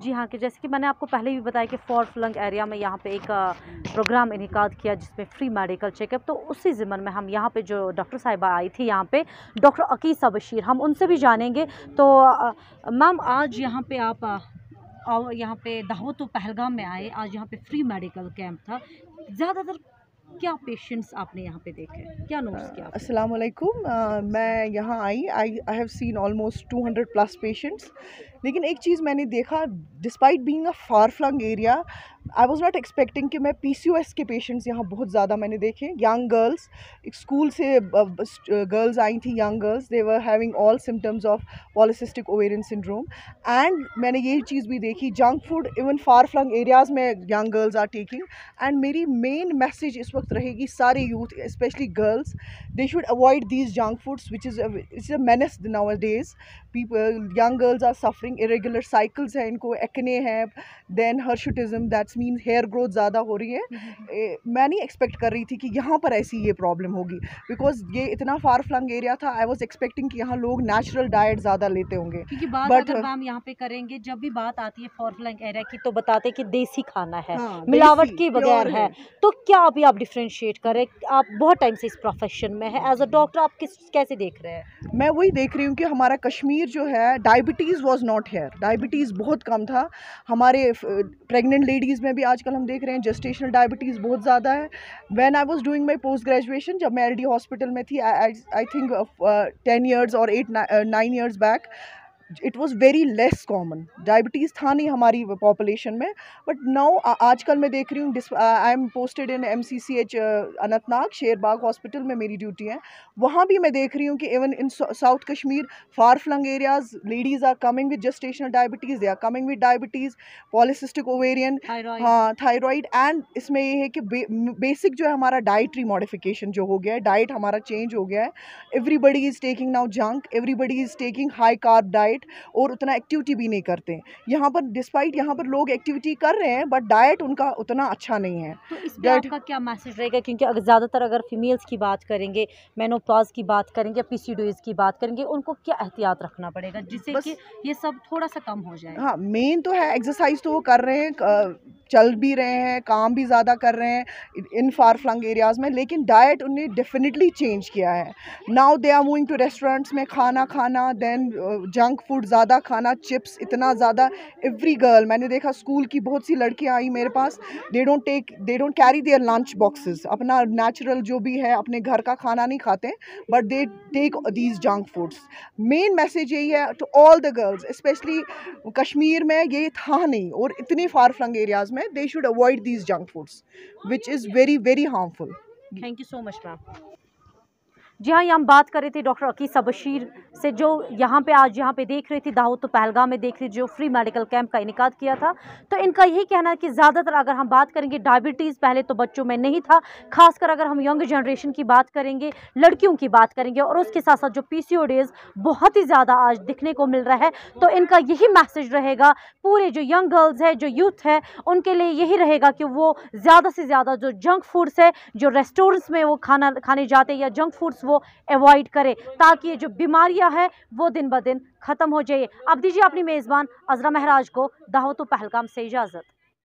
जी हाँ कि जैसे कि मैंने आपको पहले भी बताया कि फॉर फ्लंग एरिया में यहाँ पे एक प्रोग्राम इनका किया जिसमें फ्री मेडिकल चेकअप तो उसी ज़िमन में हम यहाँ पे जो डॉक्टर साहिबा आई थी यहाँ पे, डॉक्टर अकीसा बशीर हम उनसे भी जानेंगे। तो मैम, आज यहाँ पे आप यहाँ पे दावत पहलगाम में आए, आज यहाँ पे फ्री मेडिकल कैंप था। ज़्यादातर क्या पेशेंट्स आपने यहाँ पे देखे क्या नोट्स किया अस्सलाम वालेकुम मैं यहाँ I I I have seen almost 200 plus patients लेकिन एक चीज़ मैंने देखा despite being a far flung area I was not expecting कि मैं पी सी ओ एस के पेशेंट्स यहाँ बहुत ज़्यादा मैंने देखे। यंग गर्ल्स एक स्कूल से गर्ल्स आई थी young girls they were having all symptoms of polycystic ovarian syndrome and मैंने ये चीज़ भी देखी junk food even far flung areas में young girls are taking and मेरी मेन मैसेज इस वक्त रहेगी सारे youth specially girls they should avoid these junk foods which is it's a menace now days people young girls are suffering irregular cycles हैं, इनको acne है then hirsutism that's mean hair growth ज़्यादा हो रही है। ए, मैं नहीं एक्सपेक्ट कर रही थी कि यहाँ पर ऐसी ये प्रॉब्लम होगी। बिकॉज़ ये इतना फार फ्लंग एरिया था आई वॉज़ एक्सपेक्टिंग कि यहाँ लोग नेचुरल डाइट ज़्यादा लेते होंगे। क्योंकि बात But, अगर मैम यहाँ पे करेंगे जब भी बात आती है फॉर फ्लंग एरिया की तो बताते कि देसी खाना है हाँ, मिलावट के बगैर है। तो क्या अभी आप डिफ्रेंशिएट करें आप बहुत टाइम से इस प्रोफेशन में है। एज अ डॉक्टर आप किस कैसे देख रहे हैं? मैं वही देख रही हूँ कि हमारा कश्मीर जो है diabetes was not here diabetes बहुत कम था। हमारे प्रेग्नेंट लेडीज़ में भी आजकल हम देख रहे हैं जस्टेशनल डायबिटीज़ बहुत ज़्यादा है। When I was doing my post graduation जब मैं एल हॉस्पिटल में थी आई थिंक टेन ईयर्स और eight nine years back it was very less common diabetes था नहीं हमारी पॉपुलेशन में बट नाउ आजकल मैं देख रही हूँ I am posted in M C C H Anantnag Sherbagh hospital में मेरी ड्यूटी है। वहाँ भी मैं देख रही हूँ कि even in south Kashmir far flung areas ladies are coming with gestational diabetes they are coming with diabetes polycystic ovarian हाँ थायरॉइड एंड इसमें ये है कि बेसिक जो है हमारा डाइट्री मॉडिफिकेशन जो हो गया है डाइट हमारा चेंज हो गया है। Everybody is taking now junk everybody is taking high carb diet diet और उतना एक्टिविटी भी नहीं करते। यहाँ पर डिस्पाइट यहाँ पर लोग एक्टिविटी कर रहे हैं बट डाइट उनका उतना अच्छा नहीं है। तो इस डाइट का क्या मैसेज रहेगा? क्योंकि अगर ज़्यादातर अगर फीमेल्स की बात करेंगे मेनोपॉज की बात करेंगे पी की बात करेंगे उनको क्या एहतियात रखना पड़ेगा जिससे कि ये सब थोड़ा सा कम हो जाए? हाँ मेन तो है एक्सरसाइज तो वो कर रहे हैं चल भी रहे हैं काम भी ज़्यादा कर रहे हैं इन फार फ्लंग एरियाज़ में लेकिन डाइट उन्हें डेफिनेटली चेंज किया है। Now they are moving to restaurants में खाना खाना देन जंक फ़ूड ज़्यादा खाना चिप्स इतना ज़्यादा एवरी गर्ल मैंने देखा स्कूल की बहुत सी लड़कियाँ आई मेरे पास। They don't take they don't carry their lunch boxes अपना नेचुरल जो भी है, अपने घर का खाना नहीं खाते but they take these junk foods main message यही है to all the girls specially Kashmir में ये था नहीं, और इतने फार फ्लंग एरियाज़ में they should avoid these junk foods which is very very harmful thank you so much ma'am ji हाँ ये हम बात कर रहे थे डॉक्टर अकीसा बशीर से, जो यहाँ पे आज यहाँ पे देख रही थी, दाऊद तो पहलगाम में देख रही जो फ्री मेडिकल कैंप का इनका किया था। तो इनका यही कहना है कि ज़्यादातर अगर हम बात करेंगे, डायबिटीज़ पहले तो बच्चों में नहीं था। खासकर अगर हम यंग जनरेशन की बात करेंगे, लड़कियों की बात करेंगे, और उसके साथ साथ जो पी बहुत ही ज़्यादा आज दिखने को मिल रहा है तो इनका यही मैसेज रहेगा, पूरे जो यंग गर्ल्स है, जो यूथ है, उनके लिए यही रहेगा कि वो ज़्यादा से ज़्यादा जो जंक फूड्स है, जो रेस्टोरेंट्स में वो खाना, खाने जाते हैं या जंक फूड्स वो अवॉइड करें ताकि ये जो बीमारियाँ हैं वो दिन ब दिन ख़त्म हो जाए। अब दीजिए अपनी मेज़बान अजरा महराज को दावत पहलगाम से इजाज़त।